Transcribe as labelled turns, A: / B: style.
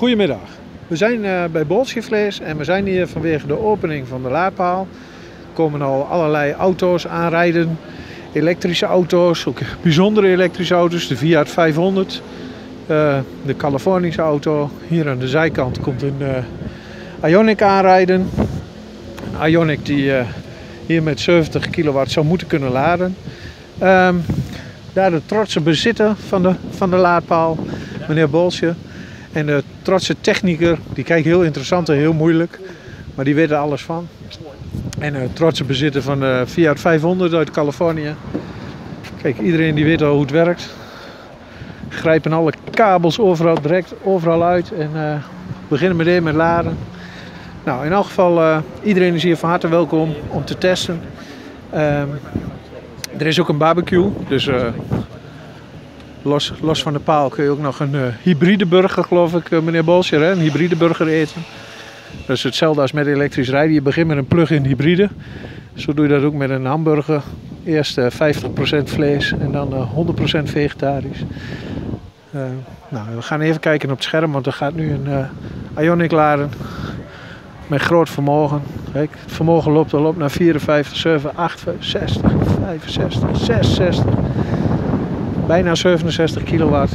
A: Goedemiddag. We zijn uh, bij Bolsjevlees en we zijn hier vanwege de opening van de laadpaal. Er komen al allerlei auto's aanrijden. Elektrische auto's, ook bijzondere elektrische auto's. De Fiat 500, uh, de Californische auto. Hier aan de zijkant komt een uh, Ioniq aanrijden. Een Ioniq die hier met 70 kilowatt zou moeten kunnen laden. Um, daar de trotse bezitter van de, van de laadpaal, meneer Bolsje. En de trotse technieker, die kijkt heel interessant en heel moeilijk. Maar die weet er alles van. En de trotse bezitter van de Fiat 500 uit Californië. Kijk, iedereen die weet al hoe het werkt. Grijpen alle kabels overal direct overal uit. En uh, beginnen meteen met laden. Nou, in elk geval, iedereen is hier van harte welkom om te testen. Um, er is ook een barbecue, dus los, los van de paal kun je ook nog een uh, hybride burger, geloof ik, uh, meneer Bolscher, een hybride burger eten. Dat is hetzelfde als met elektrisch rijden. Je begint met een plug-in hybride. Zo doe je dat ook met een hamburger. Eerst 50% vlees en dan 100% vegetarisch. nou, we gaan even kijken op het scherm, want er gaat nu een Ionic laden met groot vermogen. Kijk, het vermogen loopt al op naar 54, 7, 8, 60, 65, 66. Bijna 67 kilowatt.